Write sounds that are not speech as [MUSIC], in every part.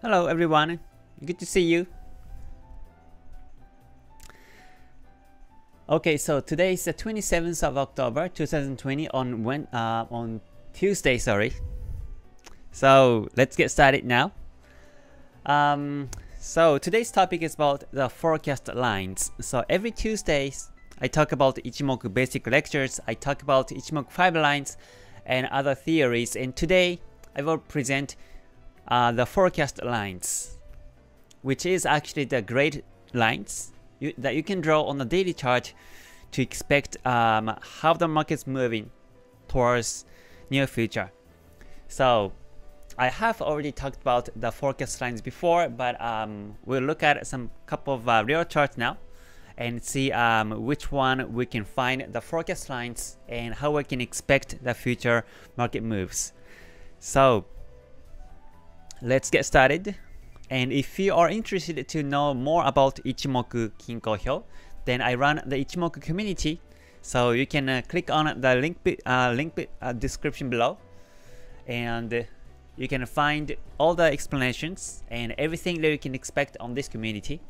Hello everyone, good to see you. Okay, so today is the 27th of October 2020 on when uh, on Tuesday, sorry. So let's get started now. Um, so today's topic is about the forecast lines. So every Tuesdays I talk about Ichimoku basic lectures, I talk about Ichimoku 5 lines and other theories and today I will present uh, the forecast lines, which is actually the great lines you, that you can draw on a daily chart to expect um, how the market's moving towards near future. So I have already talked about the forecast lines before, but um, we'll look at some couple of uh, real charts now and see um, which one we can find the forecast lines and how we can expect the future market moves. So let's get started. And if you are interested to know more about Ichimoku Kinko Hyo, then I run the Ichimoku community. So you can uh, click on the link, uh, link uh, description below, and you can find all the explanations and everything that you can expect on this community.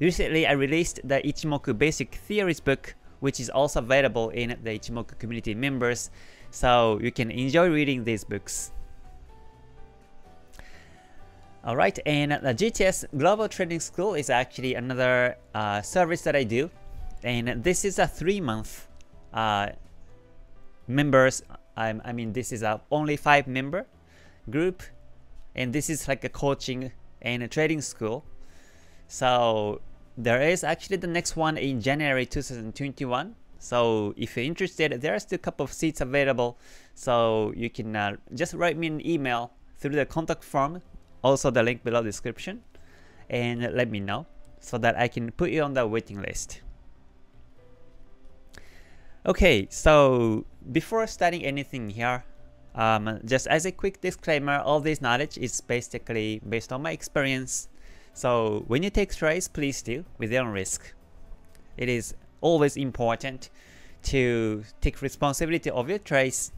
Recently, I released the Ichimoku Basic Theories book, which is also available in the Ichimoku community members, so you can enjoy reading these books. Alright, and the GTS Global Trading School is actually another uh, service that I do. And this is a three month uh, members, I, I mean this is a only five member group. And this is like a coaching and a trading school. So there is actually the next one in January 2021. So if you're interested, there are still a couple of seats available. So you can uh, just write me an email through the contact form also the link below description and let me know so that I can put you on the waiting list. Okay, so before starting anything here, um, just as a quick disclaimer, all this knowledge is basically based on my experience. So when you take trades, please do with your own risk. It is always important to take responsibility of your trades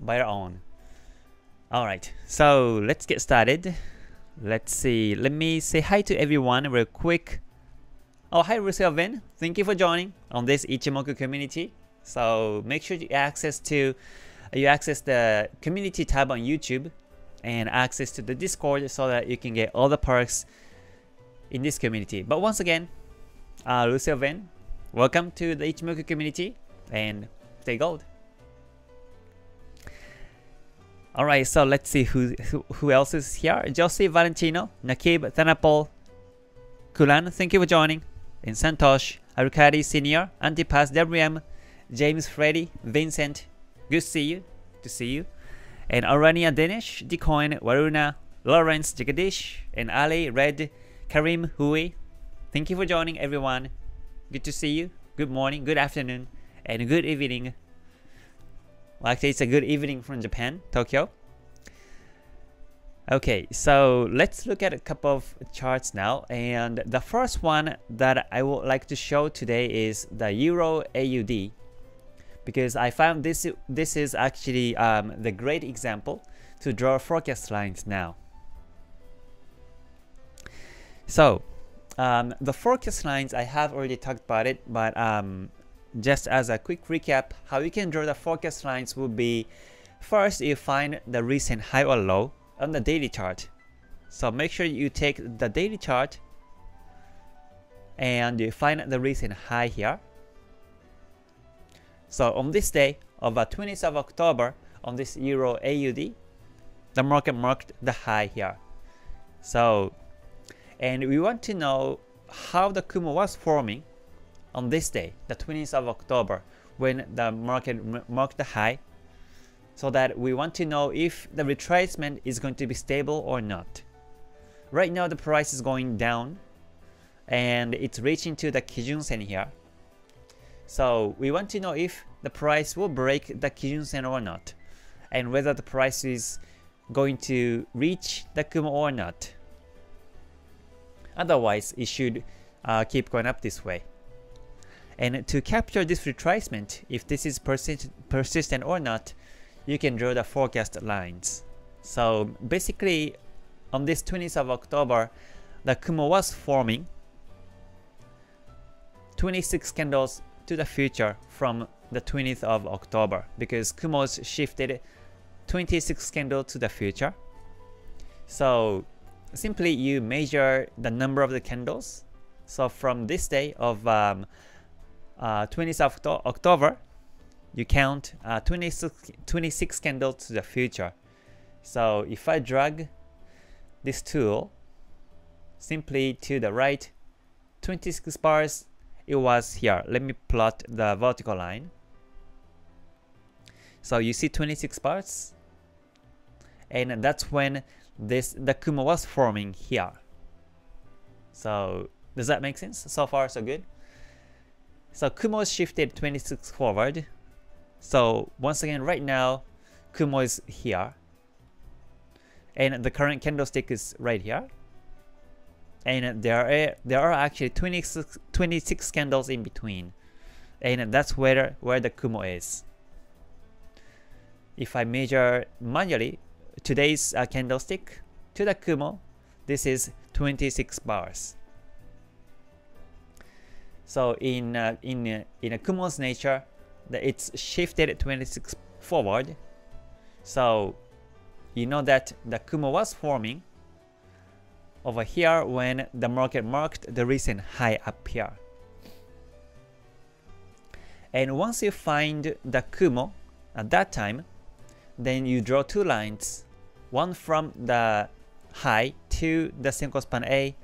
by your own. Alright, so let's get started. Let's see, let me say hi to everyone real quick. Oh, hi Ruselvin, thank you for joining on this Ichimoku community. So make sure you access to you access the community tab on YouTube and access to the Discord so that you can get all the perks in this community. But once again, uh, Ruselvin, welcome to the Ichimoku community and stay gold. Alright, so let's see who, who, who else is here. Josie Valentino, Nakib, Thanapol, Kulan, thank you for joining. And Santosh, Arcadi Senior, Antipas, WM, James Freddy, Vincent, good to see you, to see you. And Arania Danish, Decoin, Waruna, Lawrence, Jagadish, and Ali, Red, Karim, Hui. Thank you for joining everyone. Good to see you. Good morning, good afternoon, and good evening well, actually, it's a good evening from Japan, Tokyo. Okay, so let's look at a couple of charts now. And the first one that I would like to show today is the Euro AUD. Because I found this, this is actually um, the great example to draw forecast lines now. So, um, the forecast lines, I have already talked about it, but um, just as a quick recap, how you can draw the forecast lines would be first you find the recent high or low on the daily chart. So make sure you take the daily chart and you find the recent high here. So on this day of the 20th of October on this Euro AUD, the market marked the high here. So and we want to know how the Kumo was forming on this day, the 20th of October, when the market marked the high, so that we want to know if the retracement is going to be stable or not. Right now the price is going down and it's reaching to the Kijun Sen here. So we want to know if the price will break the Kijun Sen or not and whether the price is going to reach the Kumo or not. Otherwise, it should uh, keep going up this way. And to capture this retracement, if this is persist persistent or not, you can draw the forecast lines. So basically, on this 20th of October, the Kumo was forming 26 candles to the future from the 20th of October because Kumo's shifted 26 candles to the future. So simply you measure the number of the candles. So from this day of um, uh, 20th of October, you count uh, 26, 26 candles to the future. So if I drag this tool simply to the right 26 bars it was here. Let me plot the vertical line. So you see 26 bars and that's when this the Kumo was forming here. So does that make sense? So far so good so Kumo shifted 26 forward. So once again right now Kumo is here. And the current candlestick is right here. And there are there are actually 26, 26 candles in between. And that's where where the Kumo is. If I measure manually today's uh, candlestick to the Kumo this is 26 bars so in uh, in uh, in a Kumo's nature it's shifted 26 forward so you know that the Kumo was forming over here when the market marked the recent high up here. And once you find the Kumo at that time, then you draw two lines, one from the high to the Senko span A,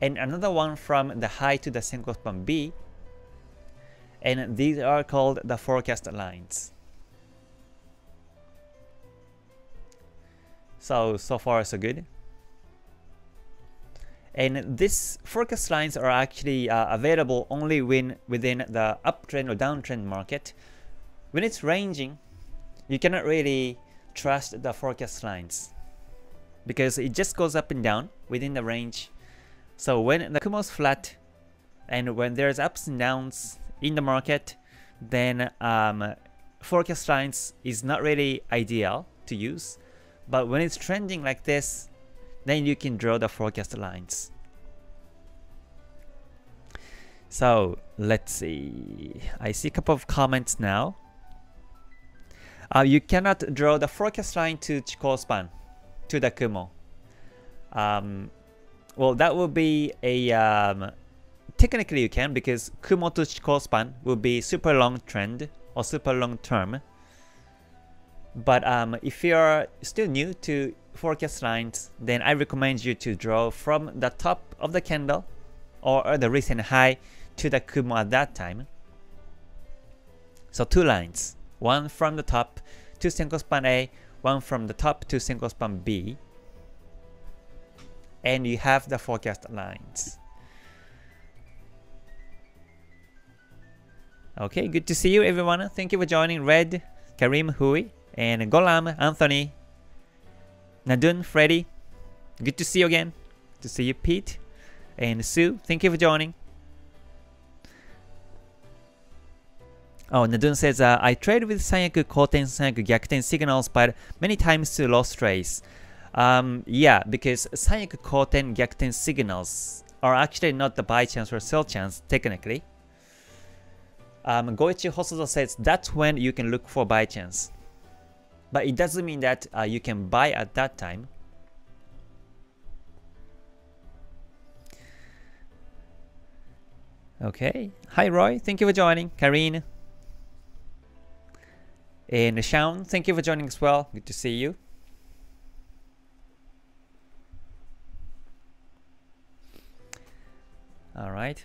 and another one from the high to the Senko span B, and these are called the forecast lines. So, so far so good. And these forecast lines are actually uh, available only when within the uptrend or downtrend market. When it's ranging, you cannot really trust the forecast lines because it just goes up and down within the range. So when the Kumo is flat and when there's ups and downs in the market, then um, forecast lines is not really ideal to use but when it's trending like this, then you can draw the forecast lines. So let's see. I see a couple of comments now. Uh, you cannot draw the forecast line to Chikou span, to the Kumo. Um, well, that will be a um, technically you can because Kumo to Chikou span will be super long trend or super long term. But um, if you're still new to forecast lines, then I recommend you to draw from the top of the candle or the recent high to the Kumo at that time. So two lines, one from the top to Senko span A, one from the top to Senko span B. And you have the forecast lines. Okay, good to see you everyone. Thank you for joining Red, Karim, Hui, and Golam, Anthony, Nadun, Freddy. Good to see you again. Good to see you, Pete. And Sue, thank you for joining. Oh, Nadun says, uh, I trade with Sanyaku Koten Sanyaku Gyakuten signals, but many times to lost trades. Um, yeah, because Sanyaku Koten Gyakuten signals are actually not the buy chance or sell chance, technically. Um, Goichi Hosoda says that's when you can look for buy chance but it doesn't mean that uh, you can buy at that time. Okay. Hi Roy, thank you for joining. Karine. And Shaun, thank you for joining as well. Good to see you. All right.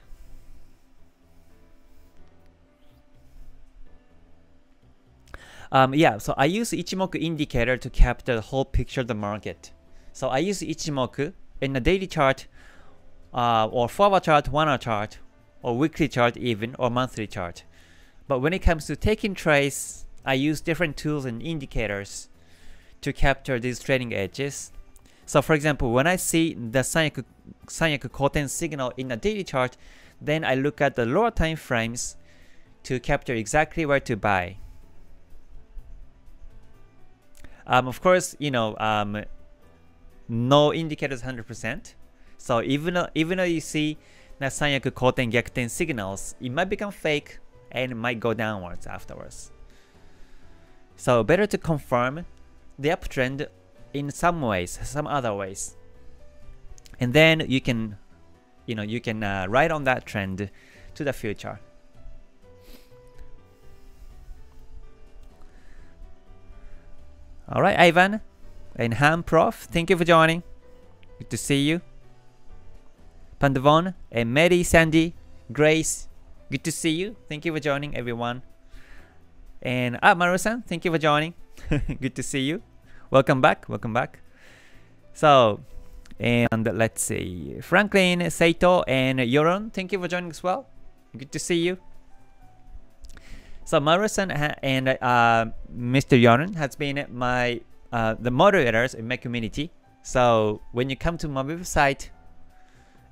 Um, yeah, so I use Ichimoku indicator to capture the whole picture of the market. So I use Ichimoku in a daily chart, uh, or 4 hour chart, 1 hour chart, or weekly chart even, or monthly chart. But when it comes to taking trades, I use different tools and indicators to capture these trading edges. So for example, when I see the Sanyaku, Sanyaku Koten signal in a daily chart, then I look at the lower time frames to capture exactly where to buy. Um, of course, you know, um, no indicators 100%. So even though, even though you see that Sanyaku Koten Gyakuten signals, it might become fake and it might go downwards afterwards. So better to confirm the uptrend in some ways, some other ways. And then you can, you know, you can uh, ride on that trend to the future. All right, Ivan and Ham Prof, thank you for joining. Good to see you. Pandavon and Mary, Sandy, Grace, good to see you. Thank you for joining, everyone. And ah, thank you for joining. [LAUGHS] good to see you. Welcome back. Welcome back. So, and let's see, Franklin, Saito, and Yoron, thank you for joining as well. Good to see you. So Maru-san and uh, Mr. Yoron has been my uh, the moderators in my community. So when you come to my website,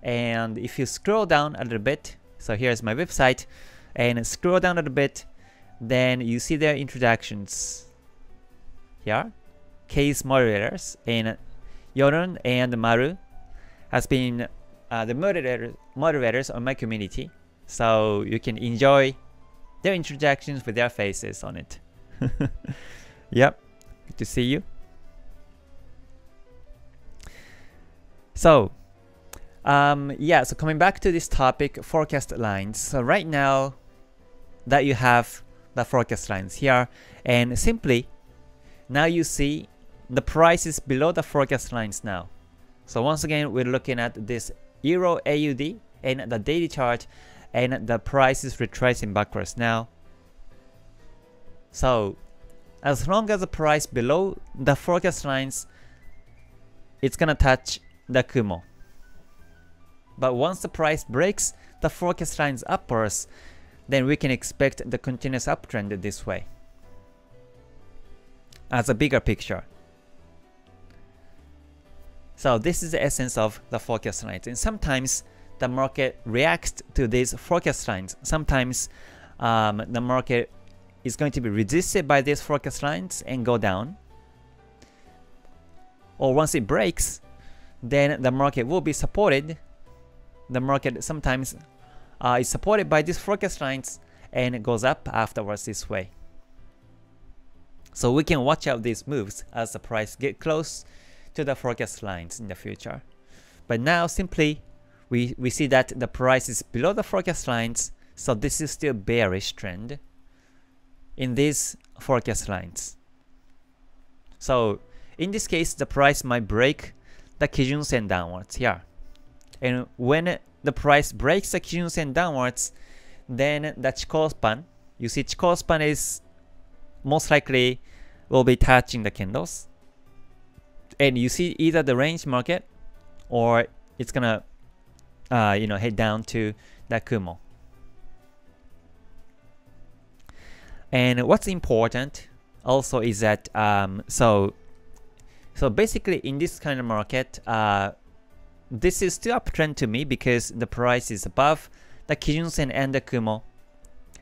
and if you scroll down a little bit, so here's my website, and scroll down a little bit, then you see their introductions. Here, Kei's moderators, and Yoron and Maru has been uh, the moderator, moderators on my community. So you can enjoy their introductions with their faces on it. [LAUGHS] yep, good to see you. So, um, yeah, so coming back to this topic, forecast lines. So right now that you have the forecast lines here, and simply now you see the price is below the forecast lines now. So once again, we're looking at this Euro AUD and the daily chart and the price is retracing backwards now. So as long as the price below the forecast lines, it's gonna touch the Kumo. But once the price breaks the forecast lines upwards, then we can expect the continuous uptrend this way. As a bigger picture. So this is the essence of the forecast lines. And sometimes the market reacts to these forecast lines. Sometimes um, the market is going to be resisted by these forecast lines and go down. Or once it breaks, then the market will be supported. The market sometimes uh, is supported by these forecast lines and goes up afterwards this way. So we can watch out these moves as the price get close to the forecast lines in the future. But now simply we, we see that the price is below the forecast lines, so this is still bearish trend in these forecast lines. So in this case, the price might break the Kijun Sen downwards here. And when the price breaks the Kijun Sen downwards, then the Chikou span, you see Chikou span is most likely will be touching the candles. And you see either the range market or it's gonna uh, you know, head down to the Kumo. And what's important also is that um, so so basically in this kind of market, uh, this is still uptrend to me because the price is above the Kijun Sen and the Kumo,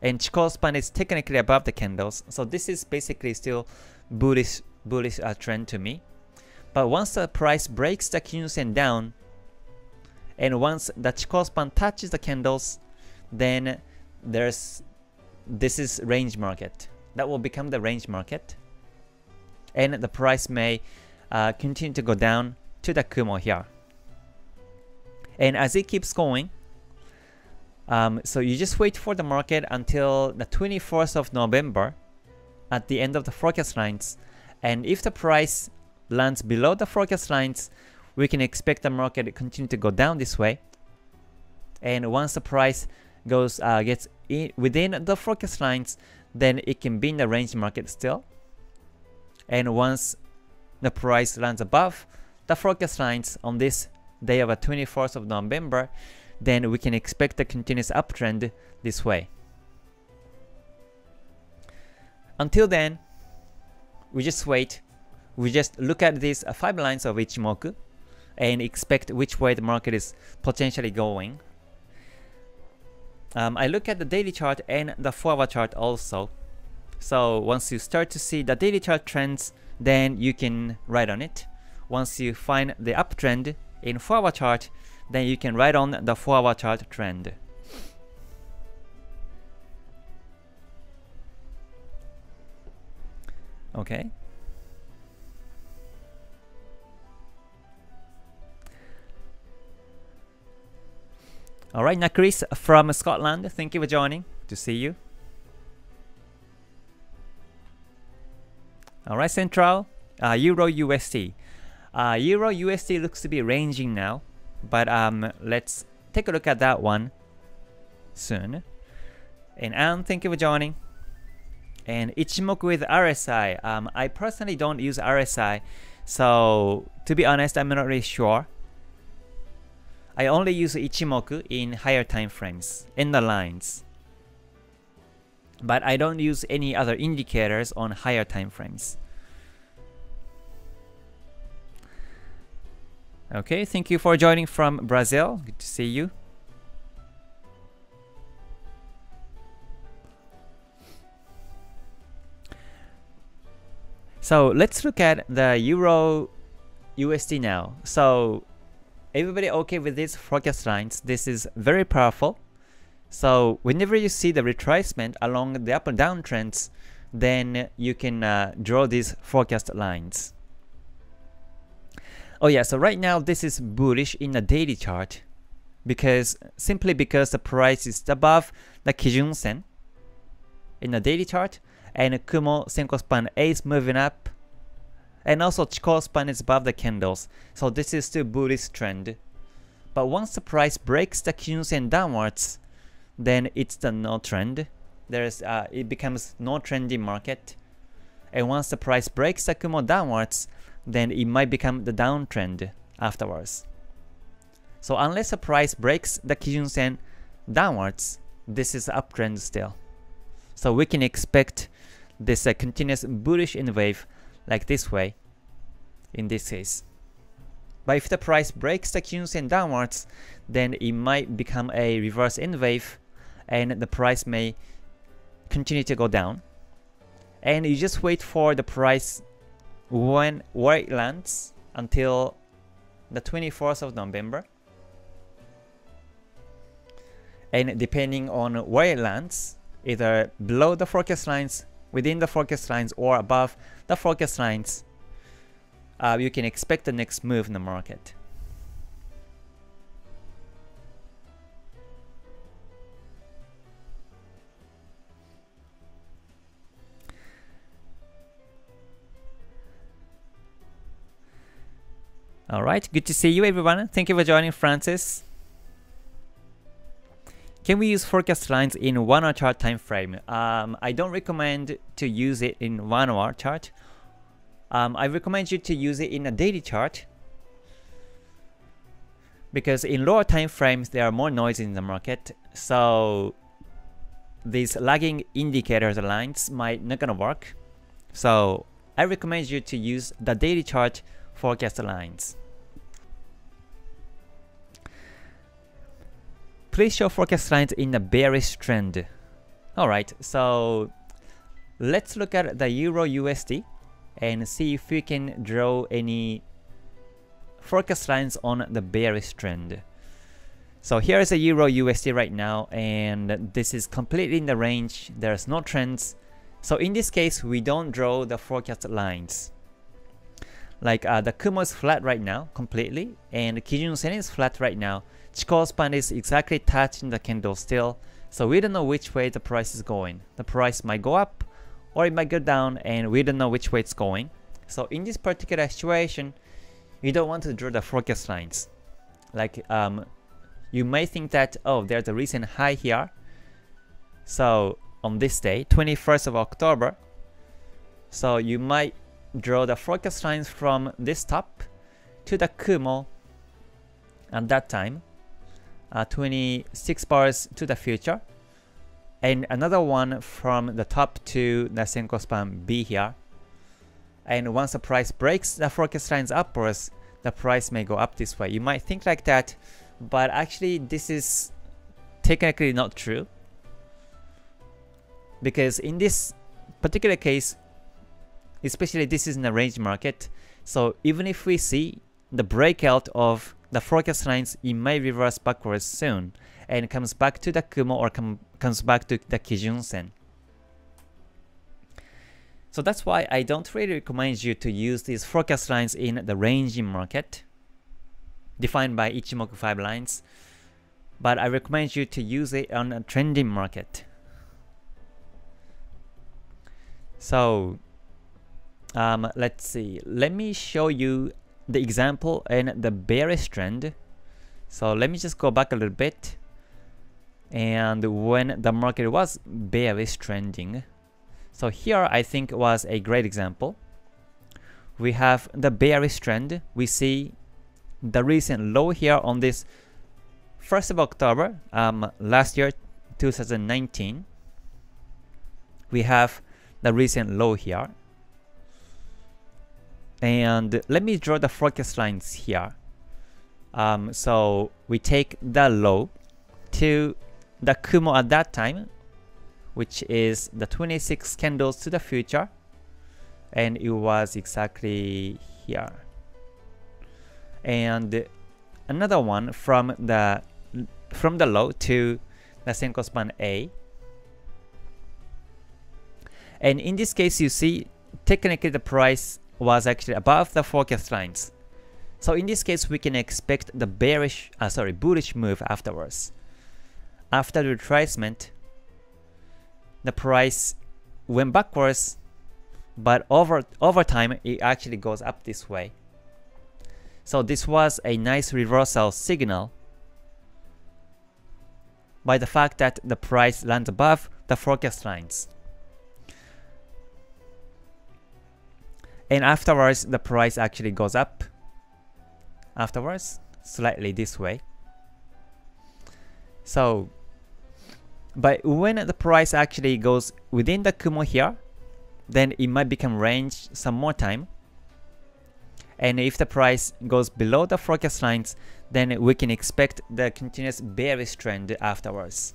and Chikou span is technically above the candles. So this is basically still bullish bullish uh, trend to me. But once the price breaks the Kijun Sen down, and once the Chikou span touches the candles, then there's this is range market. That will become the range market. And the price may uh, continue to go down to the Kumo here. And as it keeps going, um, so you just wait for the market until the 24th of November at the end of the forecast lines. And if the price lands below the forecast lines, we can expect the market to continue to go down this way. And once the price goes uh, gets in within the forecast lines, then it can be in the range market still. And once the price lands above the forecast lines on this day of the 24th of November, then we can expect a continuous uptrend this way. Until then, we just wait. We just look at these uh, five lines of Ichimoku and expect which way the market is potentially going. Um, I look at the daily chart and the 4 hour chart also. So once you start to see the daily chart trends, then you can write on it. once you find the uptrend in 4 hour chart then you can write on the 4 hour chart trend okay Alright, Nakris from Scotland, thank you for joining. To see you. Alright, Central, uh, Euro USD. Uh, Euro USD looks to be ranging now, but um, let's take a look at that one soon. And Anne, thank you for joining. And Ichimoku with RSI. Um, I personally don't use RSI, so to be honest, I'm not really sure. I only use Ichimoku in higher time frames, in the lines. But I don't use any other indicators on higher time frames. Okay, thank you for joining from Brazil. Good to see you. So let's look at the Euro USD now. So everybody okay with these forecast lines? This is very powerful. So whenever you see the retracement along the up and down trends, then you can uh, draw these forecast lines. Oh yeah, so right now this is bullish in the daily chart because simply because the price is above the Kijun Sen in the daily chart and Kumo Senko span A is moving up and also Chikou span is above the candles. So this is still bullish trend. But once the price breaks the Kijun-sen downwards, then it's the no trend. There's uh, it becomes no trendy market. And once the price breaks the Kumo downwards, then it might become the downtrend afterwards. So unless the price breaks the Kijun-sen downwards, this is uptrend still. So we can expect this uh, continuous bullish in wave like this way in this case. But if the price breaks the Kijun-sen downwards, then it might become a reverse N wave and the price may continue to go down. And you just wait for the price when where it lands until the 24th of November. And depending on where it lands, either below the forecast lines, within the forecast lines, or above the forecast lines, uh, you can expect the next move in the market. Alright, good to see you everyone. Thank you for joining Francis. Can we use forecast lines in 1 hour chart time frame? Um, I don't recommend to use it in 1 hour chart. Um, I recommend you to use it in a daily chart because in lower time frames there are more noise in the market so these lagging indicators lines might not gonna work so I recommend you to use the daily chart forecast lines please show forecast lines in a bearish trend alright so let's look at the Euro USD and see if we can draw any forecast lines on the bearish trend. So here is a Euro USD right now and this is completely in the range, there's no trends. So in this case we don't draw the forecast lines. Like uh, the Kumo is flat right now completely and Kijun Sen is flat right now. Chikou span is exactly touching the candle still. So we don't know which way the price is going. The price might go up or it might go down and we don't know which way it's going. So in this particular situation, you don't want to draw the forecast lines. Like um, you may think that, oh, there's a recent high here. So on this day, 21st of October, so you might draw the forecast lines from this top to the Kumo at that time, uh, 26 bars to the future and another one from the top to the Senko span B here. And once the price breaks the forecast lines upwards, the price may go up this way. You might think like that, but actually this is technically not true. Because in this particular case, especially this is in a range market, So even if we see the breakout of the forecast lines, it may reverse backwards soon and comes back to the Kumo or com comes back to the Kijun Sen. So that's why I don't really recommend you to use these forecast lines in the ranging market defined by Ichimoku 5 lines but I recommend you to use it on a trending market. So um, let's see. Let me show you the example in the bearish trend. So let me just go back a little bit. And when the market was bearish trending, so here I think was a great example. We have the bearish trend. We see the recent low here on this 1st of October um, last year 2019 we have the recent low here and let me draw the forecast lines here. Um, so we take the low to the Kumo at that time which is the 26 candles to the future. And it was exactly here. And another one from the from the low to the Senko span A. And in this case, you see technically the price was actually above the forecast lines. So in this case, we can expect the bearish, uh, sorry, bullish move afterwards. After the retracement, the price went backwards, but over over time it actually goes up this way. So this was a nice reversal signal by the fact that the price lands above the forecast lines. And afterwards, the price actually goes up. Afterwards, slightly this way. So, but when the price actually goes within the Kumo here, then it might become range some more time. And if the price goes below the forecast lines, then we can expect the continuous bearish trend afterwards.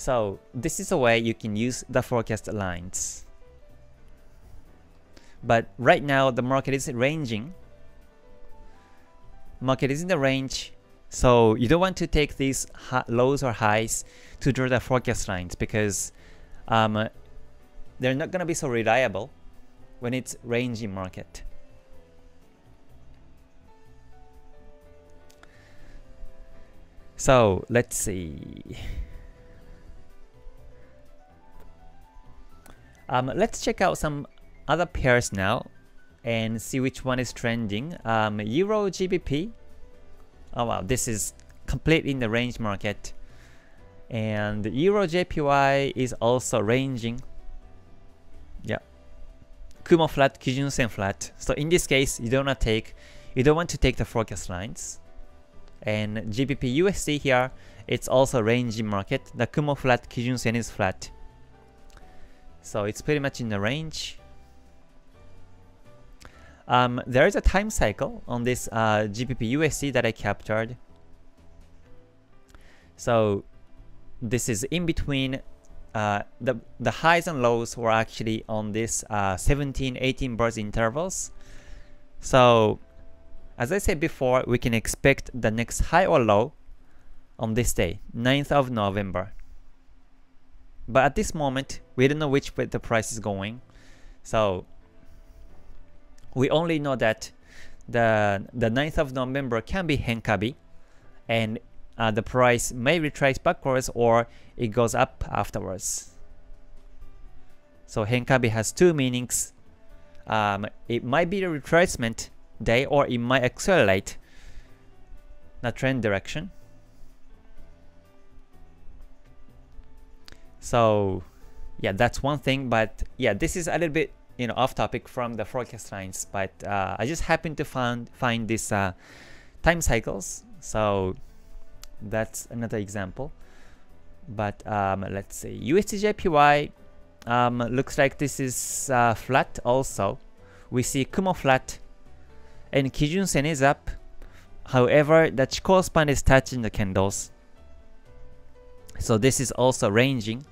So this is a way you can use the forecast lines. But right now the market is ranging. Market is in the range. So you don't want to take these lows or highs to draw the forecast lines because um, they're not going to be so reliable when it's ranging market. So let's see. Um, let's check out some other pairs now and see which one is trending. Um, Euro GBP. Oh wow, this is completely in the range market. And Euro JPY is also ranging. Yeah. Kumo flat, Kijun Sen flat. So in this case, you don't want to take you don't want to take the forecast lines and GBP USD here it's also ranging market the Kumo flat Kijun Sen is flat so it's pretty much in the range. Um, there is a time cycle on this uh, GBP USD that I captured. So this is in between uh, the, the highs and lows were actually on this uh, 17 18 bars intervals. So as I said before, we can expect the next high or low on this day, 9th of November. But at this moment, we don't know which way the price is going. So we only know that the the 9th of November can be Henkabi and uh, the price may retrace backwards or it goes up afterwards. So Henkabi has two meanings. Um, it might be a retracement day or it might accelerate the trend direction. So yeah, that's one thing. But yeah, this is a little bit you know off topic from the forecast lines. But uh, I just happened to find find this uh, time cycles. So that's another example. But um, let's see, USDJPY um, looks like this is uh, flat also. We see Kumo flat and Kijun Sen is up. However, the Chikou span is touching the candles. So this is also ranging.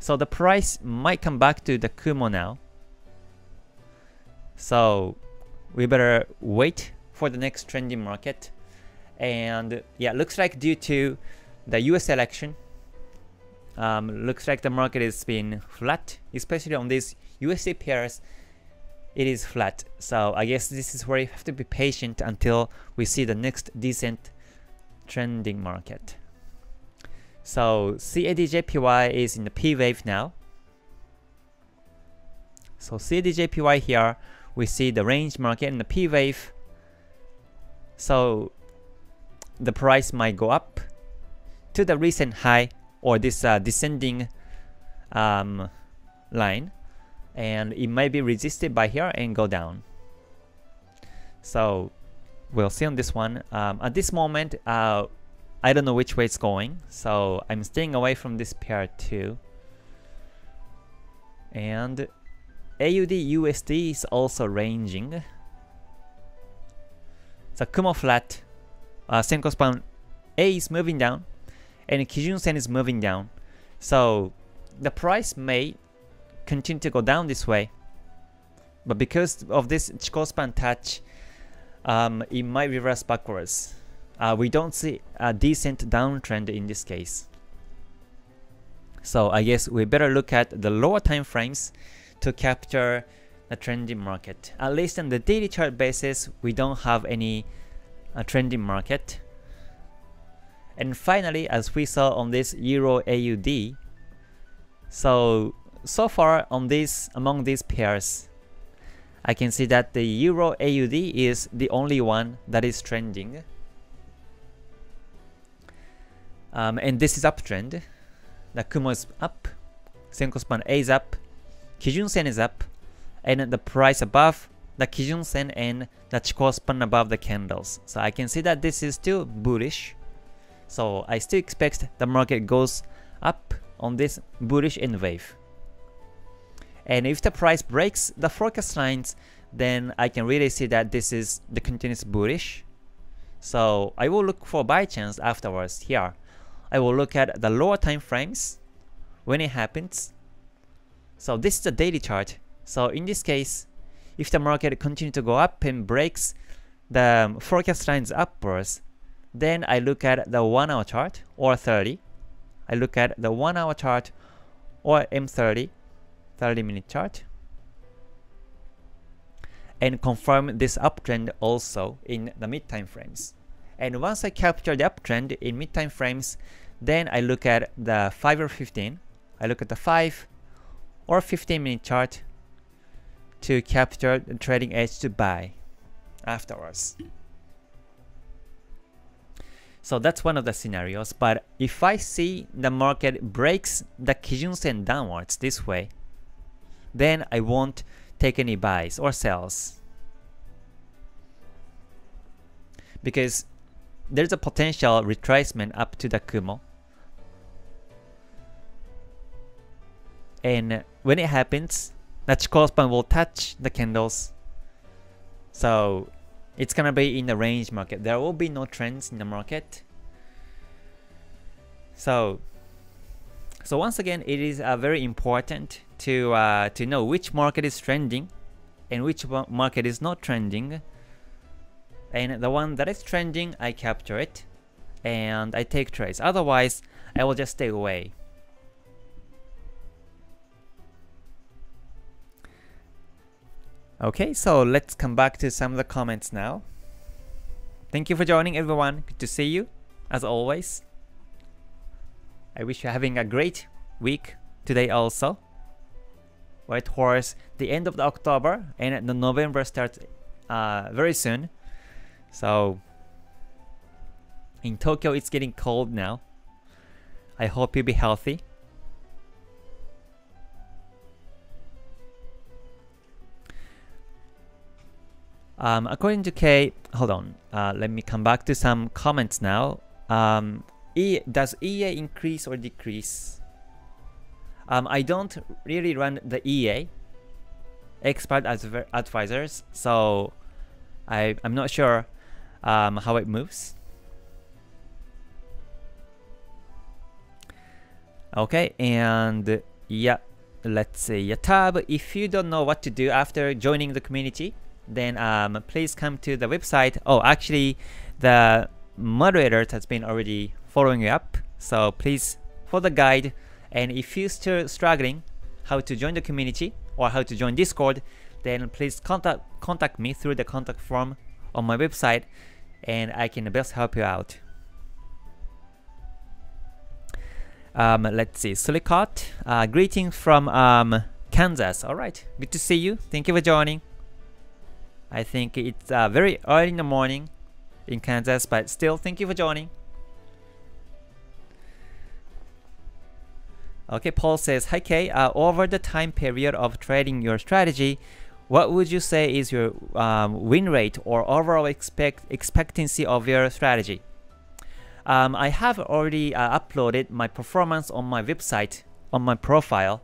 So the price might come back to the Kumo now. So we better wait for the next trending market. And yeah, looks like due to the US election, um, looks like the market is been flat, especially on these USD pairs. It is flat, so I guess this is where you have to be patient until we see the next decent trending market. So CADJPY is in the P wave now. So CADJPY here, we see the range market in the P wave. So the price might go up to the recent high or this uh, descending um, line and it might be resisted by here and go down so we'll see on this one um, at this moment uh, I don't know which way it's going so I'm staying away from this pair too and AUD USD is also ranging so Kumo flat uh, Senko span A is moving down and Kijun Sen is moving down. So the price may continue to go down this way. But because of this Chikou span touch, um, it might reverse backwards. Uh, we don't see a decent downtrend in this case. So I guess we better look at the lower time frames to capture the trending market. At least on the daily chart basis, we don't have any uh, trending market. And finally, as we saw on this Euro AUD, so so far on this among these pairs, I can see that the Euro AUD is the only one that is trending. Um, and this is uptrend. The Kumo is up, Senko span A is up, Kijun Sen is up, and the price above the Kijun Sen and the Chikou span above the candles. So I can see that this is still bullish. So I still expect the market goes up on this bullish N wave. And if the price breaks the forecast lines, then I can really see that this is the continuous bullish. So I will look for buy chance afterwards here. I will look at the lower time frames when it happens. So this is the daily chart. So in this case, if the market continue to go up and breaks the um, forecast lines upwards, then I look at the 1 hour chart or 30. I look at the 1 hour chart or M30, 30 minute chart. And confirm this uptrend also in the mid time frames. And once I capture the uptrend in mid time frames, then I look at the 5 or 15. I look at the 5 or 15 minute chart to capture the trading edge to buy afterwards. So that's one of the scenarios. But if I see the market breaks the Kijun Sen downwards this way, then I won't take any buys or sells. Because there's a potential retracement up to the Kumo. And when it happens, the Chikou span will touch the candles. So it's gonna be in the range market. There will be no trends in the market. So, so once again, it is uh, very important to uh, to know which market is trending and which market is not trending. And the one that is trending, I capture it and I take trades. Otherwise, I will just stay away. Okay, so let's come back to some of the comments now. Thank you for joining everyone. Good to see you, as always. I wish you're having a great week today also. White Horse the end of the October and the November starts uh, very soon. So in Tokyo it's getting cold now. I hope you'll be healthy. Um, according to Kay, hold on, uh, let me come back to some comments now. Um, e, does EA increase or decrease? Um, I don't really run the EA expert adv advisors, so I, I'm not sure um, how it moves. Okay, and yeah, let's say a tab. If you don't know what to do after joining the community, then um, please come to the website. Oh, actually, the moderator has been already following you up. So please for the guide. And if you're still struggling how to join the community or how to join Discord, then please contact contact me through the contact form on my website, and I can best help you out. Um, let's see, Silicot, uh, greetings from um, Kansas. All right, good to see you. Thank you for joining. I think it's uh, very early in the morning in Kansas, but still, thank you for joining. Okay, Paul says, Hi Kei, uh, over the time period of trading your strategy, what would you say is your um, win rate or overall expect expectancy of your strategy? Um, I have already uh, uploaded my performance on my website, on my profile,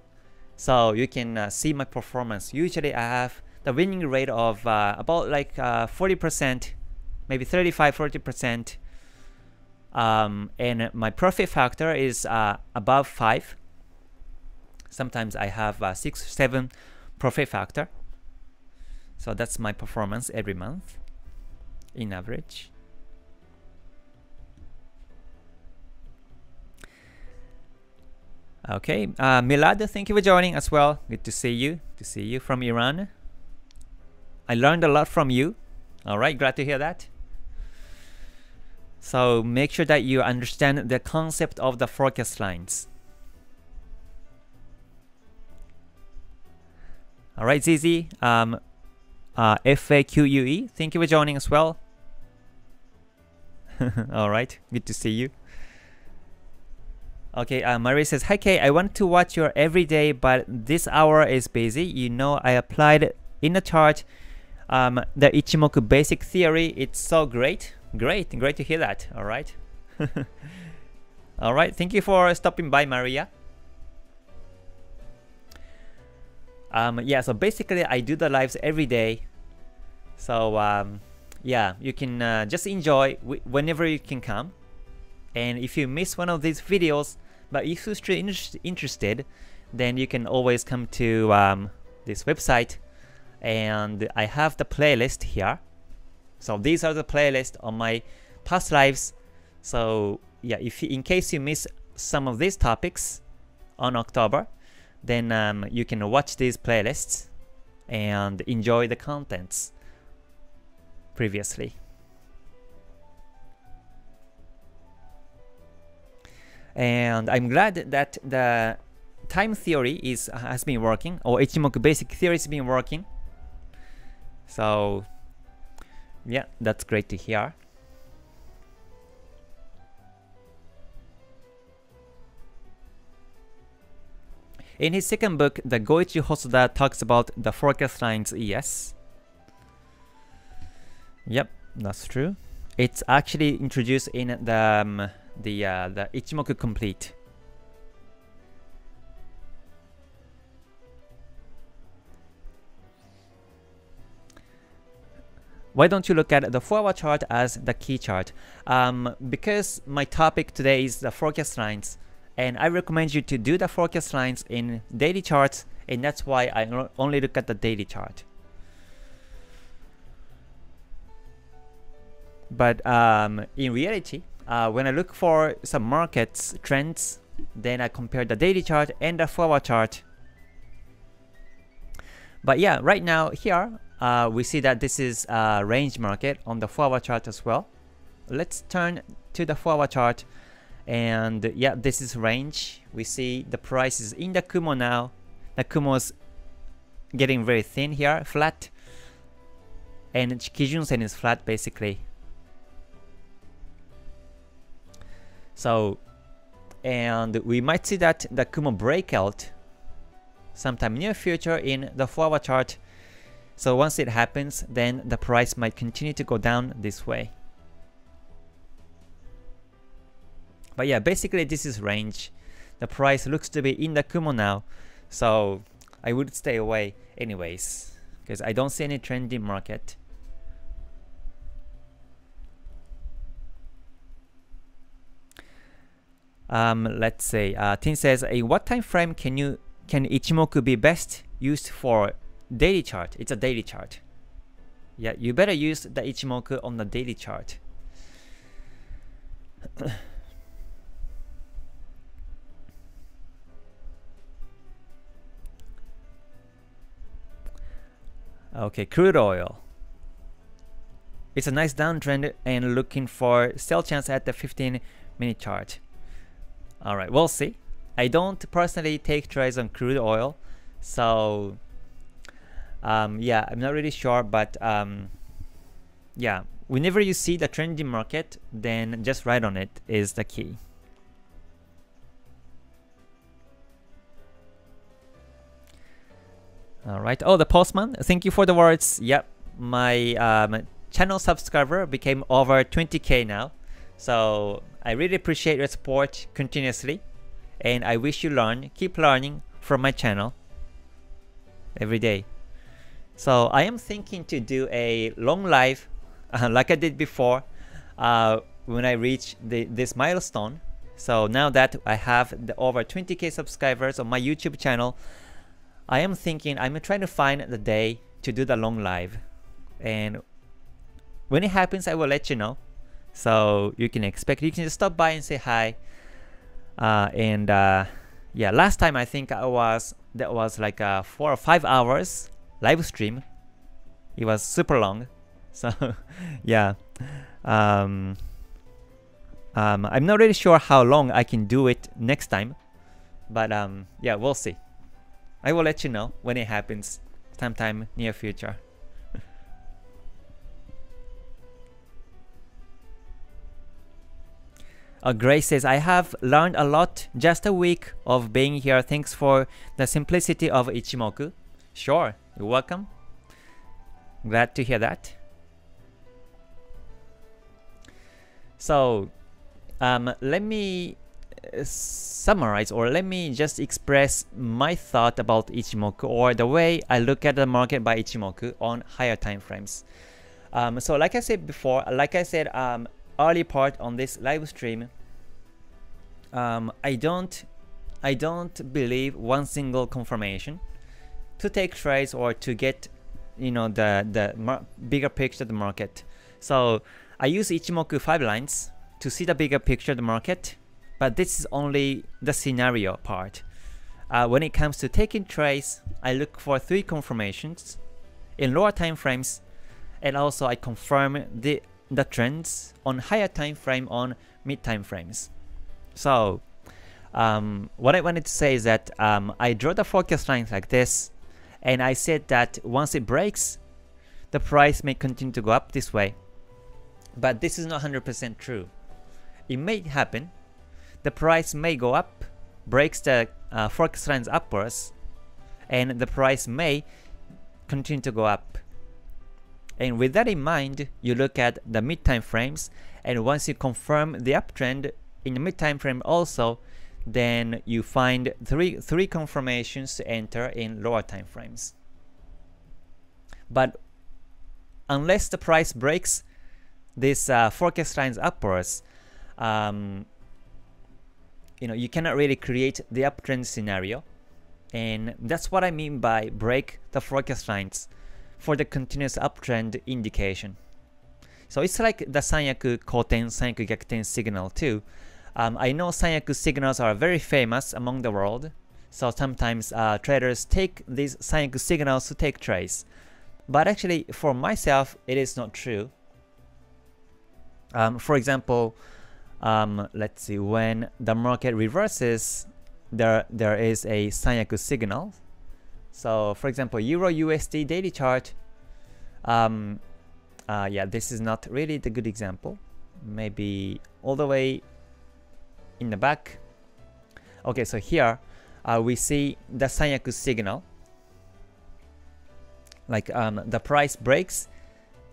so you can uh, see my performance. Usually I have the winning rate of uh, about like 40%, uh, maybe 35-40%, um, and my profit factor is uh, above 5 Sometimes I have a 6 7 profit factor. So that's my performance every month in average. Okay, uh, Milad, thank you for joining as well. Good to see you. To see you from Iran. I learned a lot from you. All right, glad to hear that. So make sure that you understand the concept of the forecast lines. All right, ZZ, um, uh, FAQUE, thank you for joining as well. [LAUGHS] All right, good to see you. Okay, uh, Marie says, Hi Kei, I want to watch your everyday, but this hour is busy. You know, I applied in the chart um, the Ichimoku basic theory. It's so great. Great, great to hear that. All right. [LAUGHS] All right, thank you for stopping by, Maria. Um, yeah, so basically I do the lives every day. So um, yeah, you can uh, just enjoy whenever you can come. And if you miss one of these videos, but if you're still in interested, then you can always come to um, this website and I have the playlist here. So these are the playlist on my past lives. So yeah, if in case you miss some of these topics on October, then um, you can watch these playlists and enjoy the contents previously. And I'm glad that the time theory is has been working, or Ichimoku basic theory has been working. So yeah, that's great to hear. In his second book, the Goichi Hosoda talks about the forecast lines ES. Yep, that's true. It's actually introduced in the um, the uh, the Ichimoku Complete. Why don't you look at the 4 hour chart as the key chart? Um, because my topic today is the forecast lines, and I recommend you to do the forecast lines in daily charts and that's why I only look at the daily chart. But um, in reality, uh, when I look for some markets trends, then I compare the daily chart and the 4 hour chart. But yeah, right now here, uh, we see that this is a range market on the 4 hour chart as well. Let's turn to the 4 hour chart. And yeah this is range. We see the price is in the Kumo now. The Kumo's getting very thin here flat. And Kijun Sen is flat basically so and we might see that the Kumo breakout sometime near future in the 4 hour chart so once it happens then the price might continue to go down this way But yeah, basically this is range. The price looks to be in the Kumo now, so I would stay away anyways, because I don't see any trending market. Um, let's say, uh, Tin says, in what time frame can you can Ichimoku be best used for daily chart? It's a daily chart. Yeah, you better use the Ichimoku on the daily chart. [COUGHS] okay, crude oil. It's a nice downtrend and looking for sell chance at the 15 minute chart. Alright, we'll see. I don't personally take trades on crude oil, so um, yeah, I'm not really sure, but um, yeah, whenever you see the trending market, then just ride on it is the key. Alright, oh, the postman, thank you for the words. Yep, my um, channel subscriber became over 20k now. So I really appreciate your support continuously. And I wish you learn, keep learning from my channel every day. So I am thinking to do a long live uh, [LAUGHS] like I did before uh, when I reach the, this milestone. So now that I have the over 20k subscribers on my YouTube channel, I am thinking I'm trying to find the day to do the long live. And when it happens, I will let you know. So you can expect, you can just stop by and say hi. Uh, and uh, yeah, last time I think I was, that was like a four or five hours live stream. It was super long. [LAUGHS] So yeah. Um, um, I'm not really sure how long I can do it next time. But um, yeah, we'll see. I will let you know when it happens sometime near future. Uh, Grace says, I have learned a lot just a week of being here. Thanks for the simplicity of Ichimoku. Sure, you're welcome. Glad to hear that. So, um, let me uh, summarize or let me just express my thought about Ichimoku or the way I look at the market by Ichimoku on higher time frames. Um, so like I said before, like I said um, early part on this live stream, um, I don't I don't believe one single confirmation to take trades or to get you know the the bigger picture of the market. So I use Ichimoku 5 lines to see the bigger picture of the market, but this is only the scenario part. Uh, when it comes to taking trades, I look for three confirmations in lower time frames, and also I confirm the the trends on higher time frame on mid time frames. So um, what I wanted to say is that um, I draw the forecast lines like this and I said that once it breaks, the price may continue to go up this way. But this is not 100% true. It may happen. The price may go up, breaks the uh, forecast lines upwards, and the price may continue to go up. And with that in mind, you look at the mid time frames, and once you confirm the uptrend, in the mid time frame also, then you find three three confirmations to enter in lower time frames. But unless the price breaks this uh, forecast lines upwards, um, you know you cannot really create the uptrend scenario, and that's what I mean by break the forecast lines for the continuous uptrend indication. So it's like the Sanyaku Koten, Sanyaku Gyakuten signal too. Um, I know Sanyaku signals are very famous among the world, so sometimes uh, traders take these Sanyaku signals to take trades. But actually, for myself, it is not true. Um, for example, um, let's see, when the market reverses, there there is a Sanyaku signal. So, for example, Euro USD daily chart. Um, uh, yeah, this is not really the good example. Maybe all the way in the back. Okay, so here uh, we see the Sanyaku signal. Like um, the price breaks.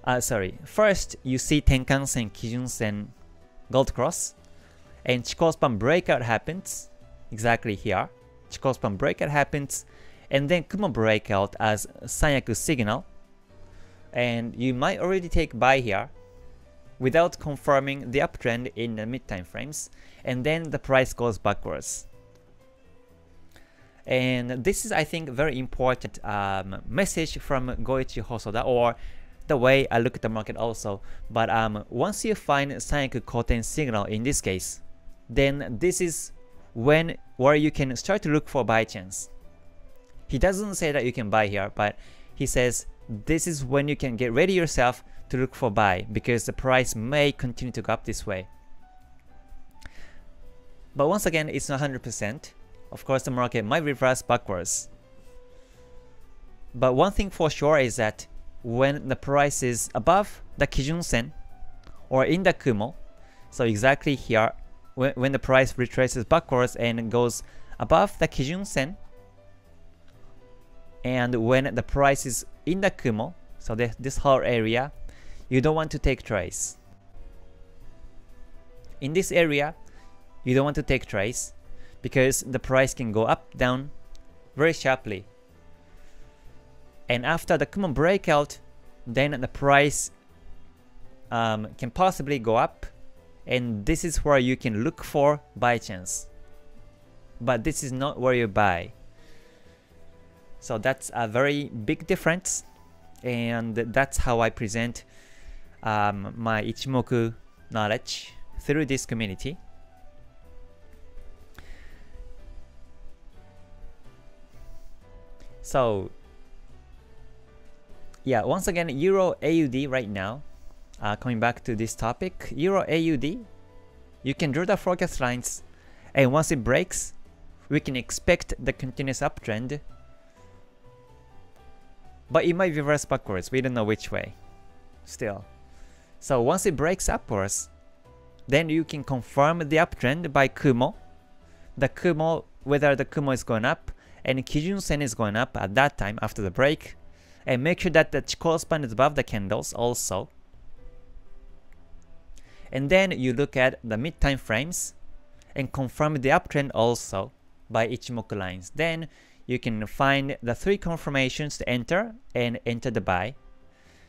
Uh, sorry, first you see Tenkan-sen, Kijun-sen, Gold Cross, and Chikou span breakout happens exactly here. Chikou span breakout happens, and then Kumo breakout as Sanyaku signal. And you might already take buy here without confirming the uptrend in the mid time frames and then the price goes backwards. And this is, I think, very important um, message from Goichi Hosoda, or the way I look at the market also. But um, once you find Sanyaku Koten signal in this case, then this is when where you can start to look for buy chance. He doesn't say that you can buy here, but he says this is when you can get ready yourself to look for buy because the price may continue to go up this way. But once again, it's not 100%. Of course, the market might reverse backwards. But one thing for sure is that when the price is above the Kijun Sen or in the Kumo, so exactly here, when, when the price retraces backwards and goes above the Kijun Sen, and when the price is in the Kumo, so the, this whole area, you don't want to take trades. In this area, you don't want to take trades because the price can go up, down very sharply. And after the Kumo breakout, then the price um, can possibly go up and this is where you can look for buy chance. But this is not where you buy. So that's a very big difference and that's how I present um, my Ichimoku knowledge through this community. So yeah, once again, Euro AUD right now, uh, coming back to this topic, Euro AUD, you can draw the forecast lines and once it breaks, we can expect the continuous uptrend but it might reverse backwards, we don't know which way. Still. So once it breaks upwards, then you can confirm the uptrend by Kumo. The Kumo, whether the Kumo is going up and Kijun Sen is going up at that time after the break. And make sure that the Chikou span is above the candles also. And then you look at the mid time frames and confirm the uptrend also by Ichimoku lines. Then you can find the three confirmations to enter and enter the buy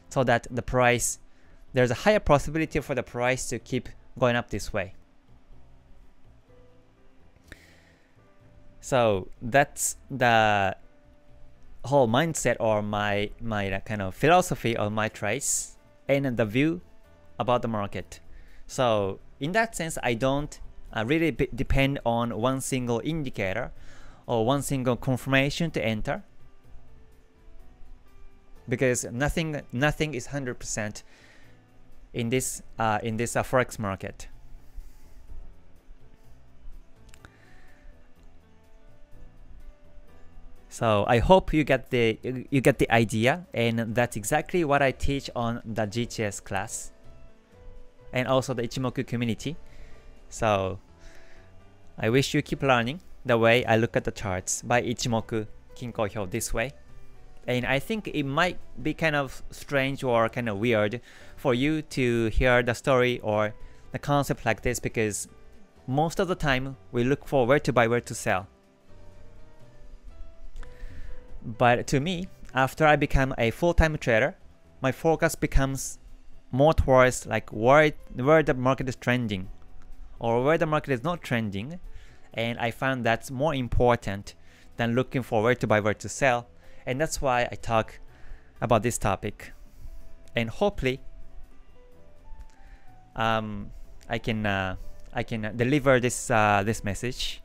so that the price there's a higher possibility for the price to keep going up this way. So that's the whole mindset or my my kind of philosophy of my trades and the view about the market. So in that sense, I don't uh, really depend on one single indicator or one single confirmation to enter because nothing nothing is 100% in this uh, in this uh, forex market. So I hope you get the you get the idea and that's exactly what I teach on the GTS class and also the Ichimoku community. So I wish you keep learning the way I look at the charts by Ichimoku Kinko Hyo this way. And I think it might be kind of strange or kind of weird for you to hear the story or the concept like this because most of the time we look for where to buy, where to sell. But to me, after I become a full-time trader, my focus becomes more towards like where, where the market is trending or where the market is not trending and I found that's more important than looking for where to buy, where to sell. And that's why I talk about this topic. And hopefully, um, I can uh, I can deliver this uh, this message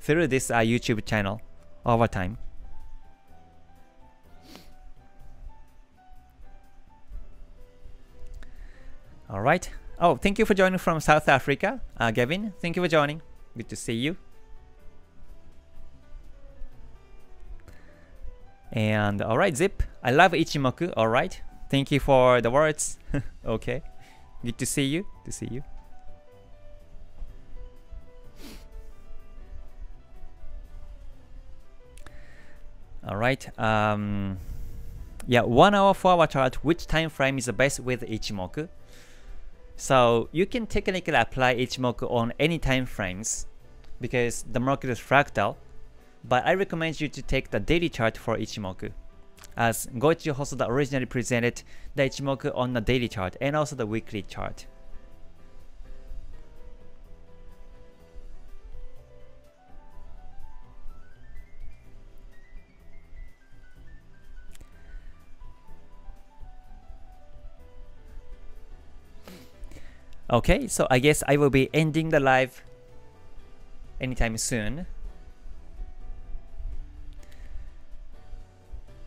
through this uh, YouTube channel over time. All right. Oh, thank you for joining from South Africa, uh, Gavin. Thank you for joining. Good to see you. And alright, Zip. I love Ichimoku. Alright. Thank you for the words. [LAUGHS] okay. Good to see you. To see you. Alright. Um, yeah, one hour, four hour chart. Which time frame is the best with Ichimoku? So you can technically apply Ichimoku on any time frames because the market is fractal, but I recommend you to take the daily chart for Ichimoku as Goichi Hosoda originally presented the Ichimoku on the daily chart and also the weekly chart. Okay, so I guess I will be ending the live anytime soon.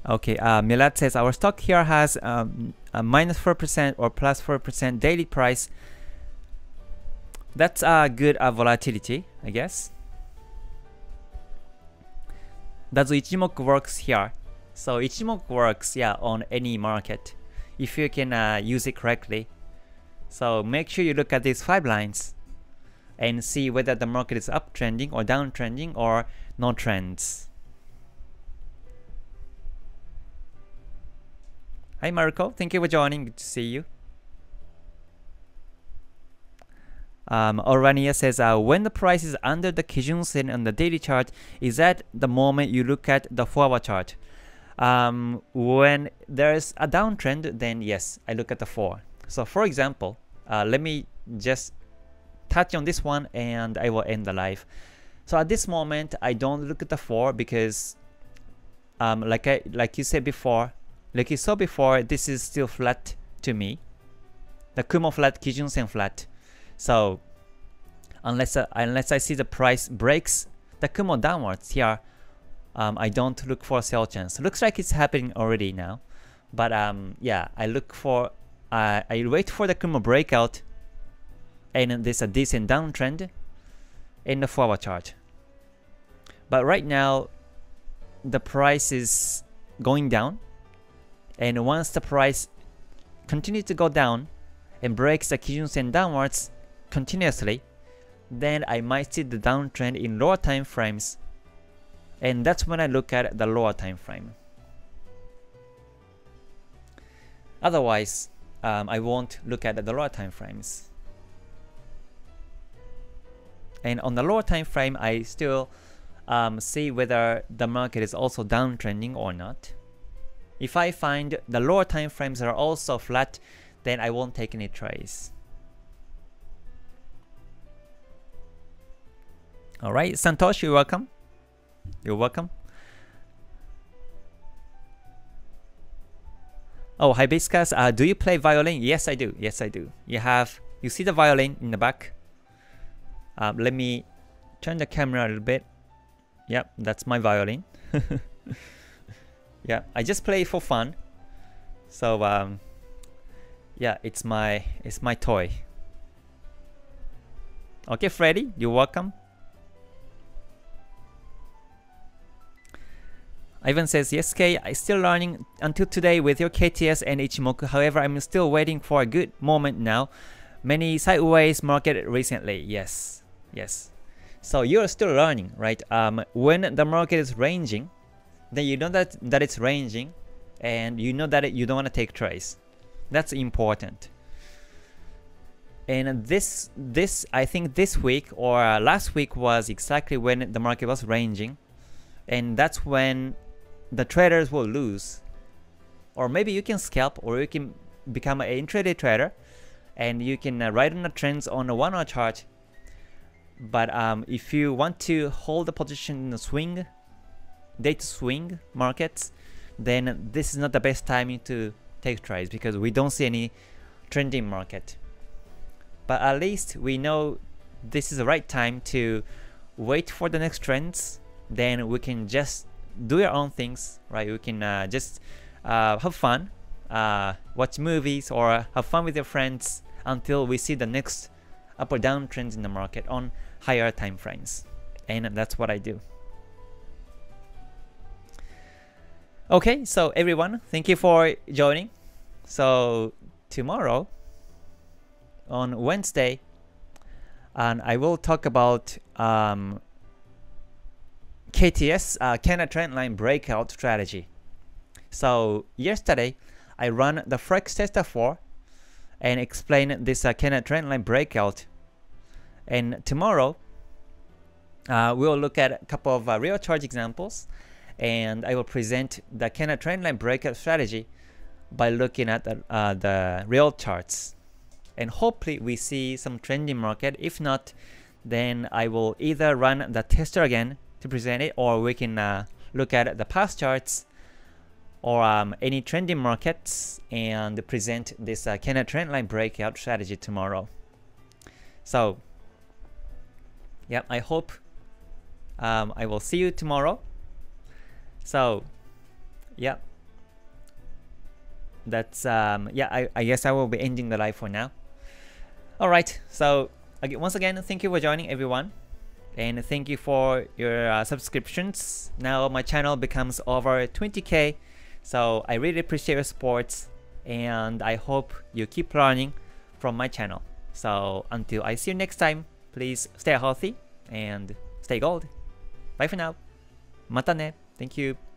Okay, uh, Milad says our stock here has um, a minus 4% or plus 4% daily price. That's a good uh, volatility, I guess. Does Ichimoku works here? So Ichimoku works, yeah, on any market if you can uh, use it correctly. So make sure you look at these five lines and see whether the market is uptrending or downtrending or no trends. Hi Marco, thank you for joining. Good to see you. Um, Orania says, uh, when the price is under the Kijun Sen on the daily chart, is that the moment you look at the 4 hour chart? Um, when there's a downtrend, then yes, I look at the 4. So for example, uh, let me just touch on this one and I will end the live. So at this moment, I don't look at the 4 because um, like I like you said before, like you saw before, this is still flat to me. The Kumo flat, Kijun Sen flat. So unless uh, unless I see the price breaks the Kumo downwards here, um, I don't look for a sell chance. Looks like it's happening already now, but um, yeah, I look for uh, I wait for the Kumo breakout, and there's a decent downtrend in the 4 hour chart. But right now, the price is going down, and once the price continues to go down and breaks the Kijun Sen downwards continuously, then I might see the downtrend in lower time frames and that's when I look at the lower time frame. Otherwise, um, I won't look at the lower time frames. And on the lower time frame, I still um, see whether the market is also downtrending or not. If I find the lower time frames are also flat, then I won't take any trades. Alright, Santosh, you're welcome. You're welcome. Oh, Hibiscus, uh, do you play violin? Yes, I do. Yes, I do. You have, you see the violin in the back? Um, let me turn the camera a little bit. Yep, that's my violin. [LAUGHS] yeah, I just play for fun. So, um, yeah, it's my, it's my toy. Okay, Freddy, you're welcome. Ivan says, yes Kei, I still learning until today with your KTS and Ichimoku, however I'm still waiting for a good moment now. Many sideways market recently, yes, yes. So you're still learning, right? Um, when the market is ranging, then you know that, that it's ranging and you know that it, you don't want to take trades. That's important. And this, this, I think this week or last week was exactly when the market was ranging. And that's when the traders will lose. Or maybe you can scalp or you can become an intraday trader and you can uh, write on the trends on a one hour chart. But um, if you want to hold the position in the swing, day to swing markets, then this is not the best timing to take trades because we don't see any trending market. But at least we know this is the right time to wait for the next trends. Then we can just do your own things, right? You can uh, just uh, have fun, uh, watch movies, or have fun with your friends until we see the next up or down trends in the market on higher time frames. And that's what I do. Okay, so everyone, thank you for joining. So tomorrow, on Wednesday, and I will talk about um, KTS uh, Canada Trendline Breakout Strategy. So yesterday, I run the Forex Tester 4 and explain this uh, Canada Trendline Breakout. And tomorrow, uh, we'll look at a couple of uh, real charge examples and I will present the Canada Trendline Breakout Strategy by looking at the, uh, the real charts. And hopefully we see some trending market. If not, then I will either run the tester again to present it or we can uh, look at the past charts or um, any trending markets and present this uh, trend line breakout strategy tomorrow. So, yeah, I hope um, I will see you tomorrow. So, yeah, that's um, yeah. I, I guess I will be ending the live for now. All right. So once again, thank you for joining, everyone, and thank you for your uh, subscriptions. Now my channel becomes over 20k, so I really appreciate your support, and I hope you keep learning from my channel. So until I see you next time, please stay healthy and stay gold. Bye for now. Mata ne. Thank you.